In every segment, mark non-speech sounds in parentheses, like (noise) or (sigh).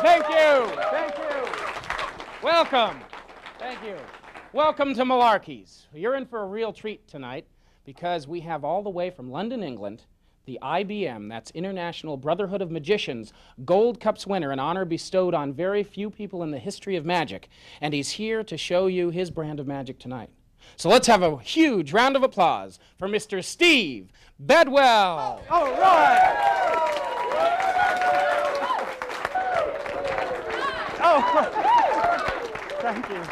thank you, thank you. Welcome, thank you. Welcome to Malarkeys. You're in for a real treat tonight because we have all the way from London, England, the IBM, that's International Brotherhood of Magicians, Gold Cups winner, an honor bestowed on very few people in the history of magic. And he's here to show you his brand of magic tonight. So let's have a huge round of applause for Mr. Steve Bedwell. All right. Thank you.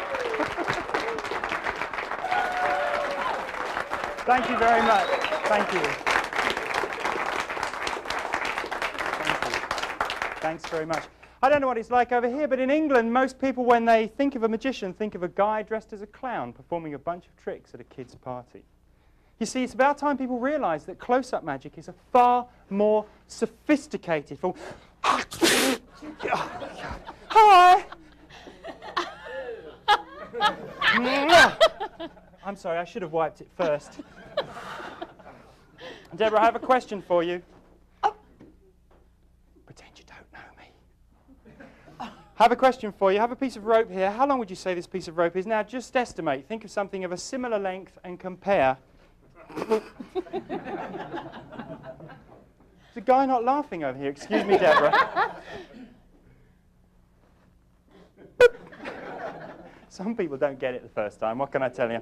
Thank you very much. Thank you. Thank you. Thanks very much. I don't know what it's like over here, but in England, most people, when they think of a magician, think of a guy dressed as a clown performing a bunch of tricks at a kid's party. You see, it's about time people realise that close-up magic is a far more sophisticated form. Hi! I'm sorry, I should have wiped it first. Deborah, I have a question for you. Oh. Pretend you don't know me. I have a question for you. I have a piece of rope here. How long would you say this piece of rope is? Now, just estimate. Think of something of a similar length and compare. (laughs) There's a guy not laughing over here. Excuse me, Deborah. Some people don't get it the first time. What can I tell you?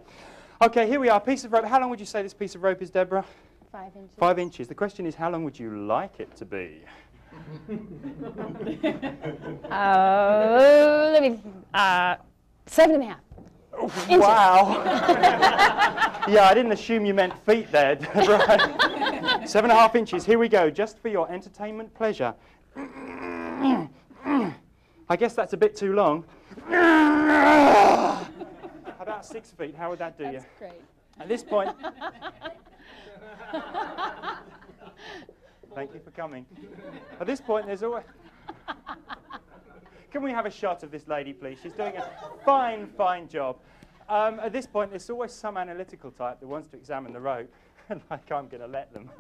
Okay, here we are. Piece of rope. How long would you say this piece of rope is, Deborah? Five inches. Five inches. The question is, how long would you like it to be? (laughs) Uh, let me. Uh, seven and a half. Wow. (laughs) yeah, I didn't assume you meant feet there, Deborah. (laughs) Seven and a half inches. Here we go, just for your entertainment pleasure. (clears throat) I guess that's a bit too long. (laughs) About six feet. How would that do you? That's great. At this point. (laughs) Thank you for coming. At this point, there's always. Can we have a shot of this lady, please? She's doing a fine, fine job. Um, at this point, there's always some analytical type that wants to examine the rope, (laughs) like I'm going to let them.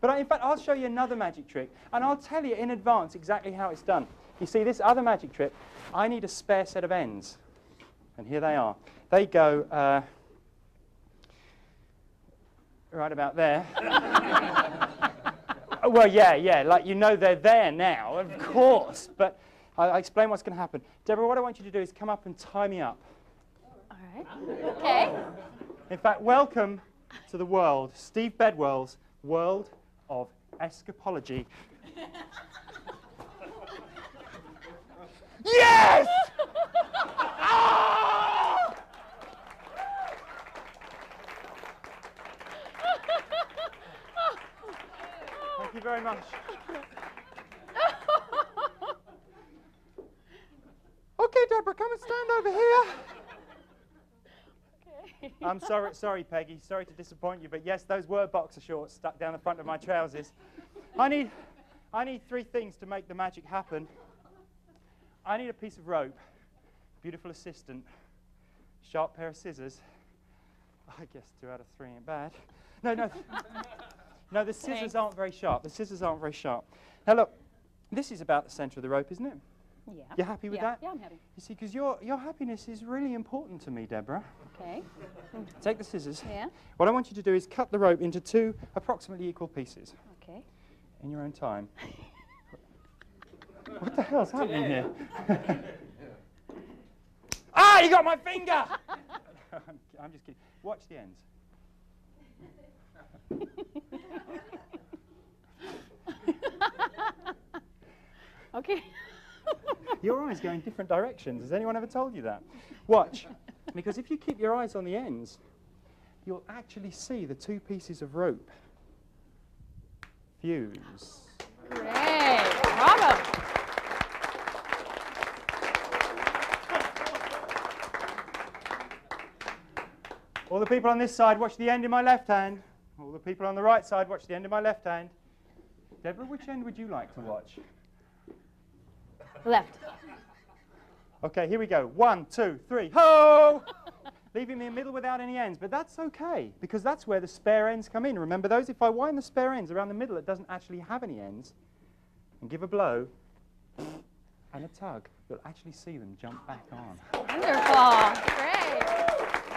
but I, in fact, I'll show you another magic trick, and I'll tell you in advance exactly how it's done. You see, this other magic trick, I need a spare set of ends. And here they are. They go uh, right about there. (laughs) well, yeah, yeah, like you know they're there now, of course. But I'll, I'll explain what's going to happen. Deborah, what I want you to do is come up and tie me up. All right. Okay. In fact, welcome to the world, Steve Bedwell's world of escapology. (laughs) yes! Ah! Thank you very much. Okay, Deborah, come and stand over here. okay. I'm sorry, sorry, Peggy. Sorry to disappoint you, but yes, those were boxer shorts stuck down the front of my trousers. I need, I need three things to make the magic happen. I need a piece of rope, beautiful assistant, sharp pair of scissors. I guess two out of three ain't bad. No, no, (laughs) no. The scissors aren't very sharp. The scissors aren't very sharp. Now look, this is about the centre of the rope, isn't it? Yeah. You happy with yeah. that? Yeah, I'm happy. You see, because your your happiness is really important to me, Deborah. Okay. (laughs) Take the scissors. Yeah. What I want you to do is cut the rope into two approximately equal pieces Okay. in your own time. (laughs) what the hell's happening here? (laughs) ah, you got my finger! I'm, (laughs) I'm just kidding. Watch the ends. (laughs) Okay. Your eyes go in different directions. Has anyone ever told you that? Watch. because if you keep your eyes on the ends, you'll actually see the two pieces of rope fuse. Great. Bravo. All the people on this side, watch the end in my left hand. All the people on the right side, watch the end in my left hand. Deborah, which end would you like to watch? Left. Okay, here we go. One, two, three. Ho! (laughs) Leaving me in the middle without any ends, but that's okay because that's where the spare ends come in. Remember those? If I wind the spare ends around the middle, it doesn't actually have any ends, and give a blow and a tug, you'll actually see them jump back on. Wonderful. Great.